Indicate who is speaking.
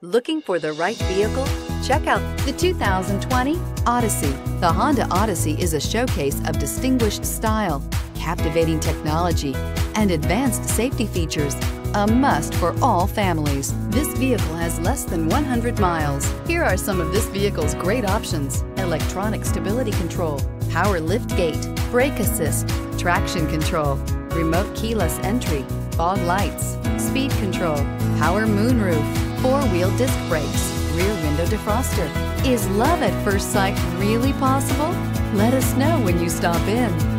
Speaker 1: Looking for the right vehicle? Check out the 2020 Odyssey. The Honda Odyssey is a showcase of distinguished style, captivating technology, and advanced safety features. A must for all families. This vehicle has less than 100 miles. Here are some of this vehicle's great options. Electronic stability control, power lift gate, brake assist, traction control, remote keyless entry, fog lights, speed control, power moonroof, four-wheel disc brakes, rear window defroster. Is love at first sight really possible? Let us know when you stop in.